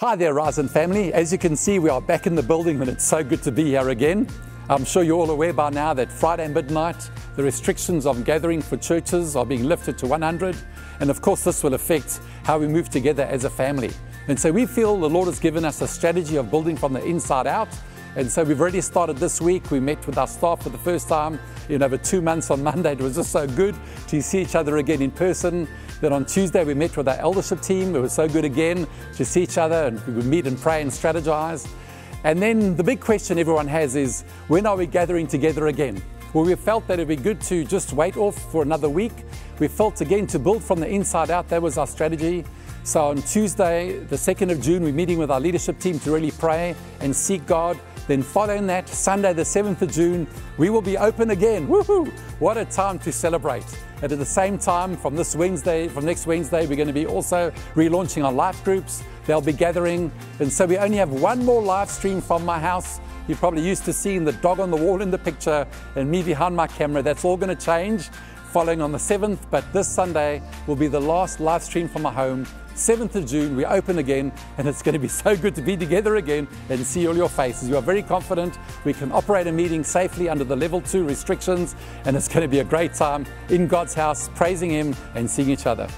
Hi there, Horizon family. As you can see, we are back in the building and it's so good to be here again. I'm sure you're all aware by now that Friday midnight, the restrictions on gathering for churches are being lifted to 100. And of course, this will affect how we move together as a family. And so we feel the Lord has given us a strategy of building from the inside out. And so we've already started this week. We met with our staff for the first time in over two months on Monday. It was just so good to see each other again in person. Then on Tuesday, we met with our eldership team. It was so good again to see each other and we would meet and pray and strategize. And then the big question everyone has is when are we gathering together again? Well, we felt that it'd be good to just wait off for another week. We felt again to build from the inside out. That was our strategy. So on Tuesday, the 2nd of June, we're meeting with our leadership team to really pray and seek God. Then following that, Sunday, the 7th of June, we will be open again. Woohoo! What a time to celebrate. And at the same time, from this Wednesday, from next Wednesday, we're going to be also relaunching our life groups. They'll be gathering. And so we only have one more live stream from my house. You're probably used to seeing the dog on the wall in the picture and me behind my camera. That's all going to change following on the 7th, but this Sunday will be the last live stream from my home. 7th of June, we open again, and it's going to be so good to be together again and see all your faces. You are very confident we can operate a meeting safely under the level two restrictions, and it's going to be a great time in God's house, praising Him and seeing each other.